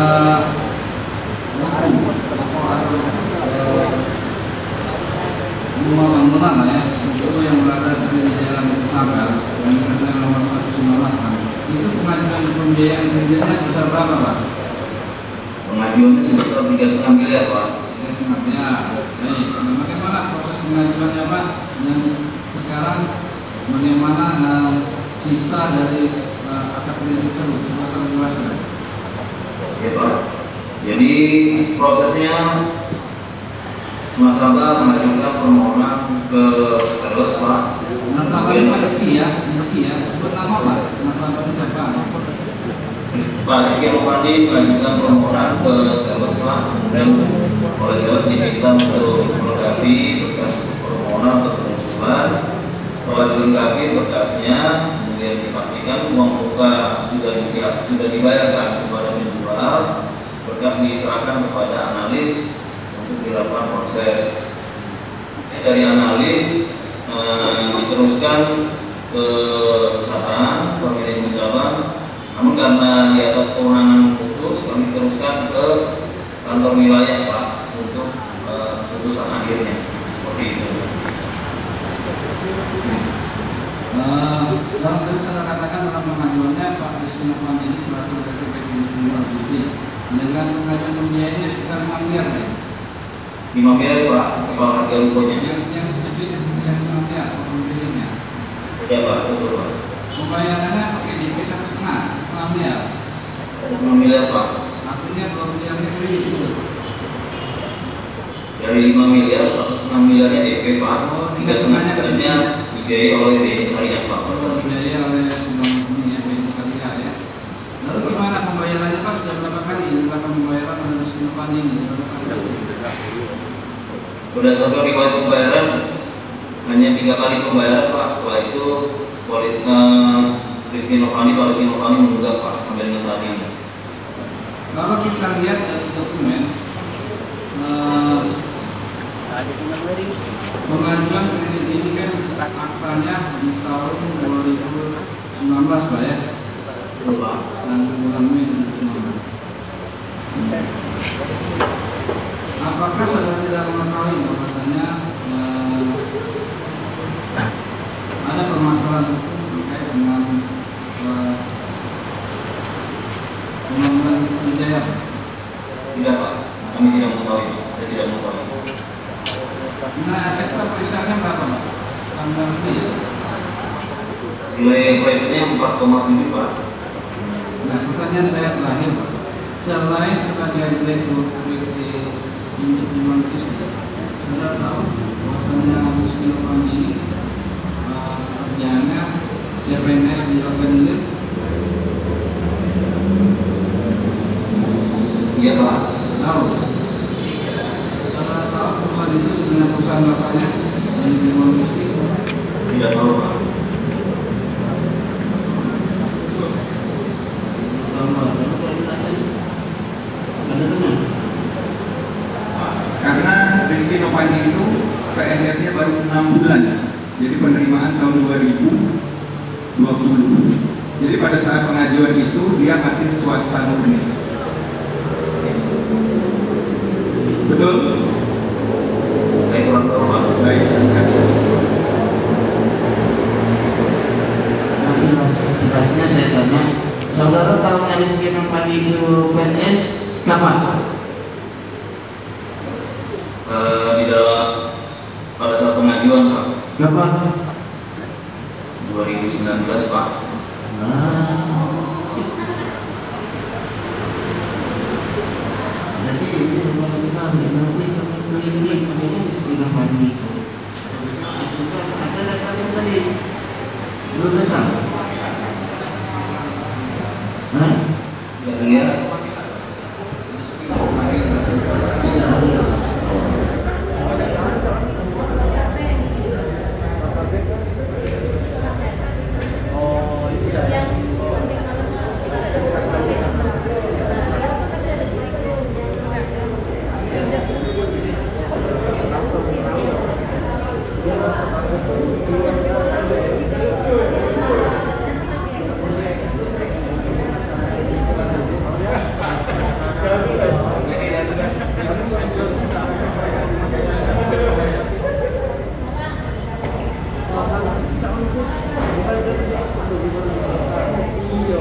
eh, eh, ya itu yang di yang saya nomor 198 itu pengajuan pembiayaan kerjanya sebesar berapa Pak? Pengajuannya sebesar tiga setengah miliar pak. Bagaimana proses pengajuannya Pak? Sekarang bagaimana eh, sisa dari eh, akad tersebut? Coba kami. Jadi prosesnya nasabah mengajukan permohonan ke sales pak. Nasabah ini Pak Rizky ya, Rizky ya. Sebut nama Pak. Nasabah itu siapa? Pak Rizky Mufandi mengajukan permohonan ke sales pak. Kemudian oleh sales diminta untuk melengkapi berkas permohonan atau pengusulan. Setelah dilengkapi berkasnya, kemudian dipastikan uang muka sudah disiap, sudah dibayarkan. Berkas diserahkan kepada analis untuk dilakukan proses. Ya, dari analis eh, diteruskan ke perusahaan pemilik cabang namun karena di atas kewenangan putus kami teruskan ke kantor wilayah pak untuk eh, akhirnya. Seperti itu. Eh, dalam tadi katakan dalam pengajuannya Pak Rizky Novanto ini selaku dari PPD Provinsi dengan pembiayaan ini sekitar 5 miliar ya. lima miliar pak kepala harga rukonya Yang yang setuju itu tiga setengah miliar pembiayaannya. ya pak betul pak Pembayarannya pakai DP satu setengah, setengah miliar. lima miliar pak Artinya dua miliarnya kredit itu. dari lima miliar satu setengah miliarnya DP pak Oh, tiga miliarnya dibiayai oleh BNI Syariah pak Kalau dibiayai oleh bank ini ya, BNI Syariah ya. Lalu gimana pembayarannya Pak? Sudah berapa kali dilakukan pembayaran oleh Rizky Novanto ini? Berapa kali? Berdasarkan riwayat pembayaran hanya tiga kali pembayaran pak. Setelah itu kualitas Rizky Novani, Pak Rizky Novani menunggak pak sampai dengan saat ini. Kalau kita lihat dari dokumen eh, pengajuan kredit ini kan aktanya di tahun 2019 Pak ya dan bulan Mei 2019. Apakah saudara tidak mengetahui bahwasanya eh, ada permasalahan hukum terkait dengan eh, pembangunan Sriwijaya? Tidak pak. Kami tidak mengetahui. Saya tidak mengetahui. Nah, sektor perusahaannya berapa Pak? Itu ya? Nilai price-nya 4,7 pak. Nah, pertanyaan saya terakhir Pak. Selain sebagai direktur PT Induk Sudah tahu bahwasanya Rizky Novanto ini eh, kerjaannya CPNS di Lapangan Iya pak. Tahu. Saudara tahu perusahaan itu sebenarnya perusahaan bapaknya dari Human Business. Tidak tahu pak. Karena Rizky Novandi itu PNS-nya baru 6 bulan, jadi penerimaan tahun 2020. Jadi pada saat pengajuan itu dia masih swasta murni. Betul? Saya kurang tahu pak. Baik, terima kasih. Nanti mas tugasnya saya tanya, saudara tahu Rizky Nopani itu PNS kapan? Eh, di dalam pada saat pengajuan pak Kapan? 2019 pak. Nah. Jadi ini rumah kita nanti ini ini. Itu kan ada datanya tadi. Belum datang. Hah? Tidak Iya,